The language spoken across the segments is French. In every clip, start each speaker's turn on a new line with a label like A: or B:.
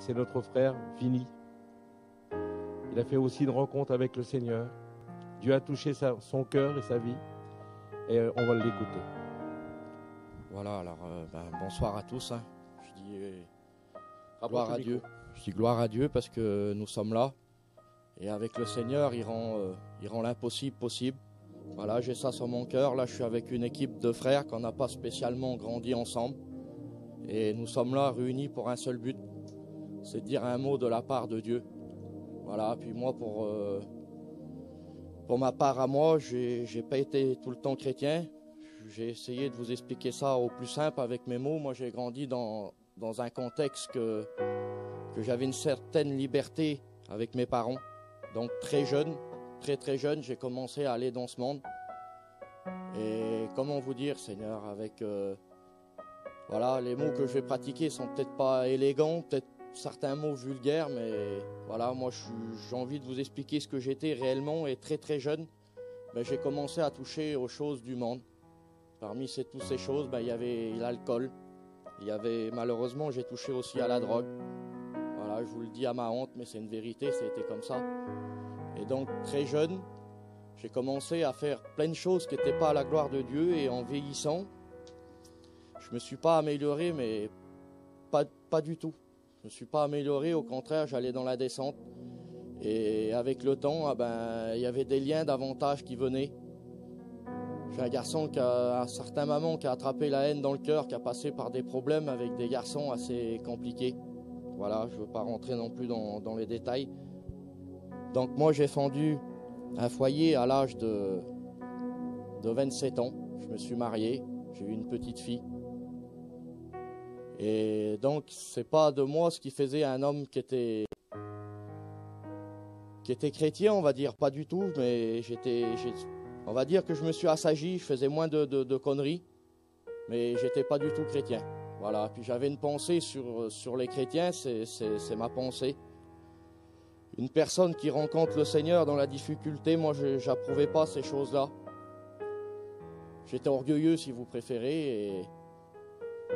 A: c'est notre frère Vini. Il a fait aussi une rencontre avec le Seigneur. Dieu a touché son cœur et sa vie. Et euh, on va l'écouter.
B: Voilà, alors euh, ben, bonsoir à tous. Hein. Je dis euh, gloire à Dieu. Je dis gloire à Dieu parce que nous sommes là. Et avec le Seigneur, il rend, il rend l'impossible possible. Voilà, j'ai ça sur mon cœur. Là, je suis avec une équipe de frères qu'on n'a pas spécialement grandi ensemble. Et nous sommes là réunis pour un seul but, c'est dire un mot de la part de Dieu. Voilà, puis moi, pour, euh, pour ma part à moi, j'ai n'ai pas été tout le temps chrétien. J'ai essayé de vous expliquer ça au plus simple avec mes mots. Moi, j'ai grandi dans, dans un contexte que, que j'avais une certaine liberté avec mes parents. Donc très jeune, très très jeune, j'ai commencé à aller dans ce monde. Et comment vous dire, Seigneur, avec euh, voilà, les mots que je vais pratiquer sont peut-être pas élégants, peut-être certains mots vulgaires, mais voilà, moi j'ai envie de vous expliquer ce que j'étais réellement et très très jeune. Ben, j'ai commencé à toucher aux choses du monde. Parmi ces, toutes ces choses, ben, il y avait l'alcool. Il y avait malheureusement j'ai touché aussi à la drogue. Voilà, je vous le dis à ma honte, mais c'est une vérité, été comme ça. Et donc très jeune, j'ai commencé à faire plein de choses qui n'étaient pas à la gloire de Dieu et en vieillissant, je me suis pas amélioré, mais pas, pas du tout. Je me suis pas amélioré, au contraire, j'allais dans la descente. Et avec le temps, ah ben, il y avait des liens davantage qui venaient. J'ai un garçon qui a un certain moment qui a attrapé la haine dans le cœur, qui a passé par des problèmes avec des garçons assez compliqués. Voilà, je ne veux pas rentrer non plus dans, dans les détails. Donc moi j'ai fendu un foyer à l'âge de, de 27 ans. Je me suis marié, j'ai eu une petite fille. Et donc, c'est pas de moi ce qui faisait un homme qui était qui était chrétien, on va dire, pas du tout, mais j'étais, on va dire que je me suis assagi, je faisais moins de, de, conneries, mais j'étais pas du tout chrétien. Voilà, puis j'avais une pensée sur, sur les chrétiens, c'est ma pensée. Une personne qui rencontre le Seigneur dans la difficulté, moi, je n'approuvais pas ces choses-là. J'étais orgueilleux, si vous préférez,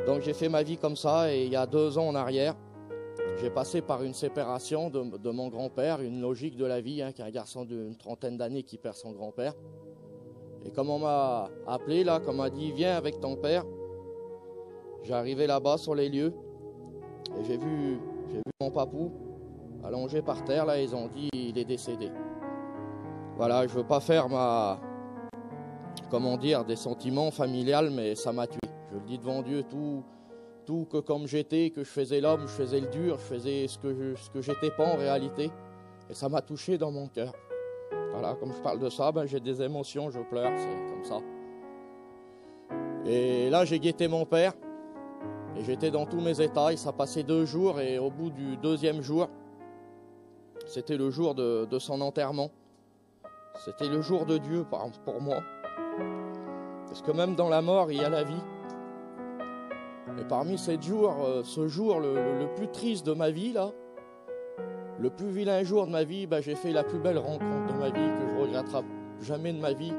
B: donc j'ai fait ma vie comme ça et il y a deux ans en arrière, j'ai passé par une séparation de, mon grand-père, une logique de la vie, hein, qui est un garçon d'une trentaine d'années qui perd son grand-père. Et comme on m'a appelé là, comme on m'a dit, viens avec ton père, j'ai arrivé là-bas sur les lieux et j'ai vu, mon papou allongé par terre là, ils ont dit il est décédé. Voilà, je veux pas faire ma, comment dire, des sentiments familiales, mais ça m'a tué. Je dis devant Dieu, tout, tout que comme j'étais, que je faisais l'homme, je faisais le dur, je faisais ce que je, ce que j'étais pas en réalité. Et ça m'a touché dans mon cœur. Voilà, comme je parle de ça, ben, j'ai des émotions, je pleure, c'est comme ça. Et là, j'ai guetté mon père. Et j'étais dans tous mes états. Et ça passait deux jours. Et au bout du deuxième jour, c'était le jour de son enterrement. C'était le jour de Dieu pour moi. Parce que même dans la mort, il y a la vie. Et parmi ces jours, euh, ce jour le, plus triste de ma vie, là, le plus vilain jour de ma vie, bah, j'ai fait la plus belle rencontre de ma vie que je regretterai jamais de ma vie.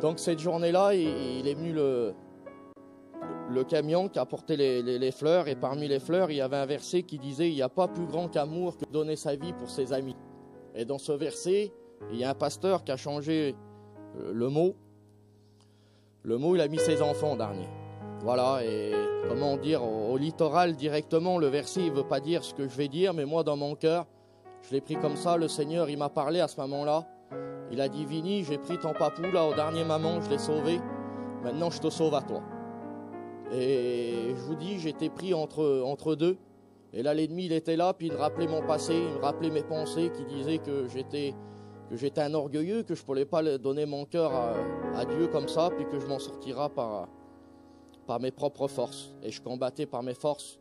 B: Donc cette journée-là, il, est venu le, camion qui a porté les, les, fleurs, et parmi les fleurs, il y avait un verset qui disait Il n'y a pas plus grand qu'amour que donner sa vie pour ses amis. Et dans ce verset, il y a un pasteur qui a changé euh, le mot. Le mot, il a mis ses enfants dernier. Voilà, et comment dire, au, littoral directement, le verset ne veut pas dire ce que je vais dire, mais moi dans mon cœur, je l'ai pris comme ça, le Seigneur, il m'a parlé à ce moment-là. Il a dit, Vini, j'ai pris ton papou là au dernier moment, je l'ai sauvé, maintenant je te sauve à toi. Et je vous dis, j'étais pris entre, entre deux. Et là, l'ennemi, il était là, puis il rappelait mon passé, il me rappelait mes pensées, qui disaient que j'étais que j'étais un orgueilleux, que je ne pouvais pas donner mon cœur à, Dieu comme ça, puis que je m'en sortirai par, par mes propres forces. Et je combattais par mes forces.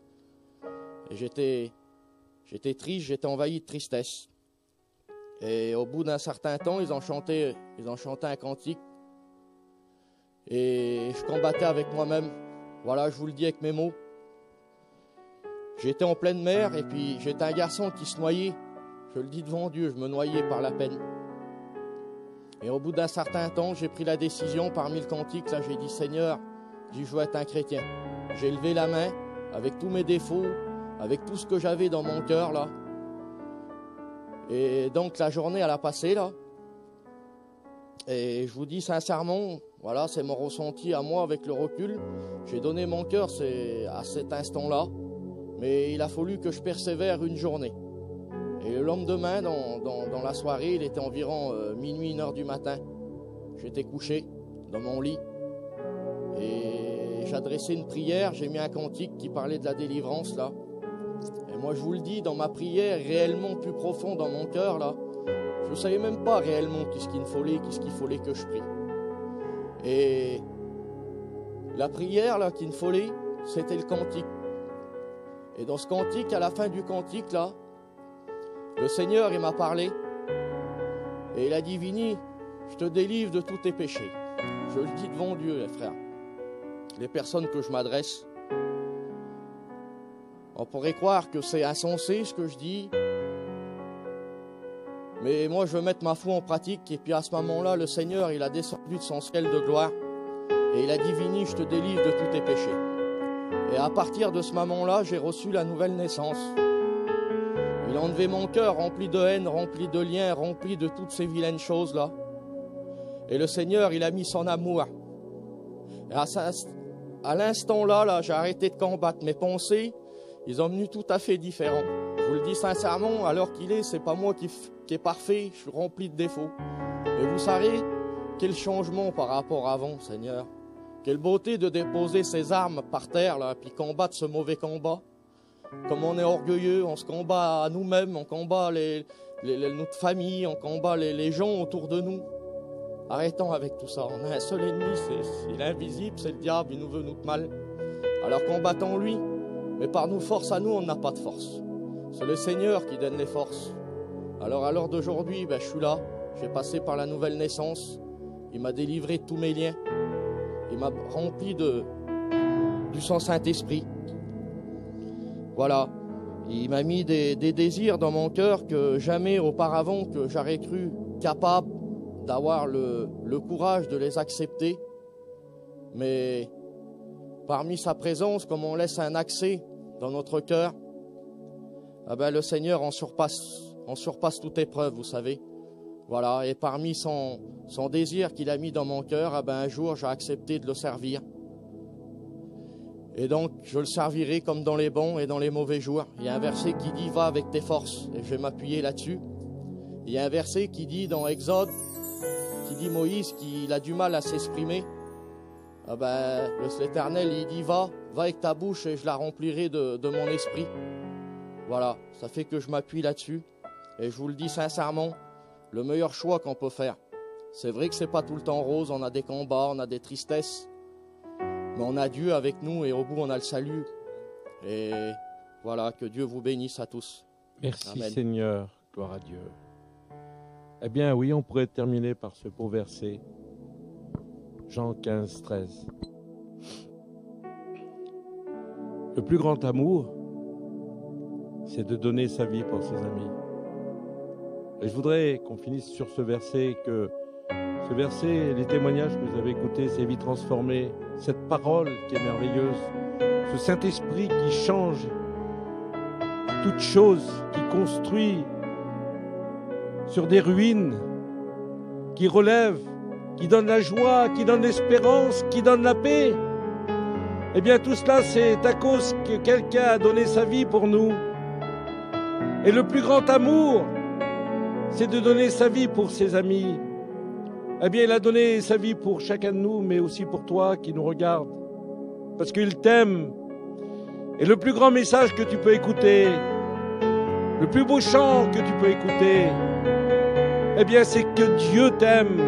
B: Et j'étais, j'étais triste, j'étais envahi de tristesse. Et au bout d'un certain temps, ils ont chanté, ils ont chanté un cantique. Et je combattais avec moi-même. Voilà, je vous le dis avec mes mots. J'étais en pleine mer et puis j'étais un garçon qui se noyait. Je le dis devant Dieu, je me noyais par la peine. Et au bout d'un certain temps, j'ai pris la décision parmi le cantique, là j'ai dit Seigneur, je veux être un chrétien. J'ai levé la main avec tous mes défauts, avec tout ce que j'avais dans mon cœur là. Et donc la journée elle a passé là. Et je vous dis sincèrement, voilà, c'est mon ressenti à moi avec le recul. J'ai donné mon cœur à cet instant-là, mais il a fallu que je persévère une journée. Et le lendemain, dans, dans, la soirée, il était environ euh, minuit, une heure du matin. J'étais couché dans mon lit et j'adressais une prière. J'ai mis un cantique qui parlait de la délivrance là. Et moi, je vous le dis, dans ma prière réellement plus profonde dans mon cœur là, je ne savais même pas réellement qu'est-ce qu'il fallait, qu'est-ce qu'il fallait que je prie. Et la prière là qu'il fallait, c'était le cantique. Et dans ce cantique, à la fin du cantique là, le Seigneur il m'a parlé et il a dit Vini, je te délivre de tous tes péchés. Je le dis devant Dieu, les frères. Les personnes que je m'adresse, on pourrait croire que c'est insensé ce que je dis, mais moi, je veux mettre ma foi en pratique. Et puis à ce moment-là, le Seigneur, il a descendu de son ciel de gloire. Et il a dit, Vini, je te délivre de tous tes péchés. Et à partir de ce moment-là, j'ai reçu la nouvelle naissance. Il a enlevé mon cœur rempli de haine, rempli de liens, rempli de toutes ces vilaines choses-là. Et le Seigneur, il a mis son amour. L'instant là, là j'ai arrêté de combattre mes pensées. Ils ont venu tout à fait différents. Je vous le dis sincèrement, alors qu'il est, c'est pas moi qui, qui parfait, je suis rempli de défauts. Mais vous savez, quel changement par rapport à avant, Seigneur. Quelle beauté de déposer ses armes par terre, là, puis combattre ce mauvais combat. Comme on est orgueilleux, on se combat à nous-mêmes, on combat les, notre famille, on combat les, gens autour de nous. Arrêtons avec tout ça. On a un seul ennemi, c'est, il invisible, c'est le diable, il nous veut notre mal. Alors combattons-lui. Mais par nos forces à nous, on n'a pas de force. C'est le Seigneur qui donne les forces. Alors à l'heure d'aujourd'hui, ben, je suis là, j'ai passé par la nouvelle naissance, il m'a délivré de tous mes liens, il m'a rempli de, du Saint-Esprit. Voilà, il m'a mis des, désirs dans mon cœur que jamais auparavant j'aurais cru capable d'avoir le, courage de les accepter. Mais parmi sa présence, comme on laisse un accès dans notre cœur, ah ben, le Seigneur en surpasse on surpasse toute épreuve, vous savez. Voilà, et parmi son, son désir qu'il a mis dans mon cœur, ah ben un jour j'ai accepté de le servir. Et donc je le servirai comme dans les bons et dans les mauvais jours. Il y a un verset qui dit va avec tes forces, et je vais m'appuyer là-dessus. Il y a un verset qui dit dans Exode, qui dit Moïse qu'il a du mal à s'exprimer. Ah ben, l'Éternel, il dit va, va avec ta bouche et je la remplirai de, de mon esprit. Voilà, ça fait que je m'appuie là-dessus. Et je vous le dis sincèrement, le meilleur choix qu'on peut faire. C'est vrai que c'est pas tout le temps rose, on a des combats, on a des tristesses, mais on a Dieu avec nous et au bout on a le salut. Et voilà, que Dieu vous bénisse à tous.
A: Merci Seigneur, gloire à Dieu. Eh bien oui, on pourrait terminer par ce beau verset. Jean 15, 13. Le plus grand amour, c'est de donner sa vie pour ses amis. Et je voudrais qu'on finisse sur ce verset, que ce verset, les témoignages que vous avez écoutés, ces vies transformées, cette parole qui est merveilleuse, ce Saint-Esprit qui change toute chose, qui construit sur des ruines, qui relève, qui donne la joie, qui donne l'espérance, qui donne la paix. Eh bien tout cela, c'est à cause que quelqu'un a donné sa vie pour nous. Et le plus grand amour, c'est de donner sa vie pour ses amis. Eh bien, il a donné sa vie pour chacun de nous, mais aussi pour toi qui nous regarde. Parce qu'il t'aime. Et le plus grand message que tu peux écouter, le plus beau chant que tu peux écouter, eh bien, c'est que Dieu t'aime.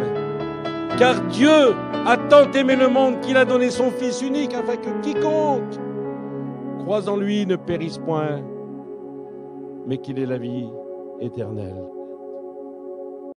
A: Car Dieu a tant aimé le monde qu'il a donné son Fils unique afin que quiconque croise en lui ne périsse point, mais qu'il ait la vie éternelle.